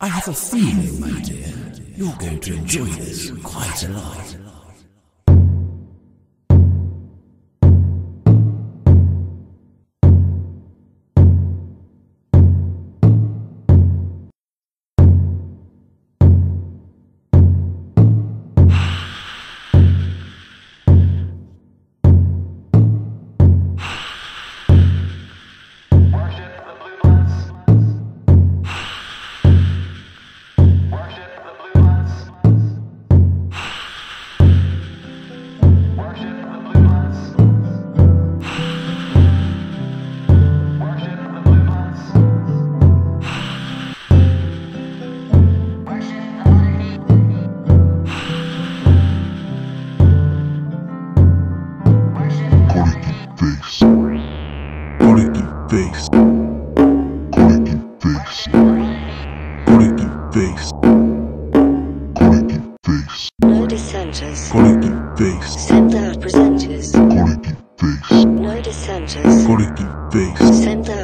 I have a feeling, my dear, you're going to enjoy this quite a lot. Face. Face. Face. Face. No dissenters. Colicky face. Send out presenters. Colicky face. No dissenters. Colicky face. Send out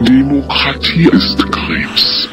Demokratie ist Krebs.